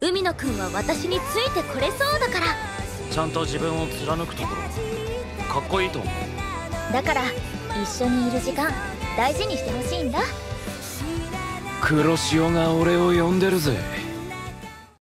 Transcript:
海野くんは私についてこれそうだから。ちゃんと自分を貫くところかっこいいと思う。だから一緒にいる時間大事にしてほしいんだ。黒潮が俺を呼んでるぜ。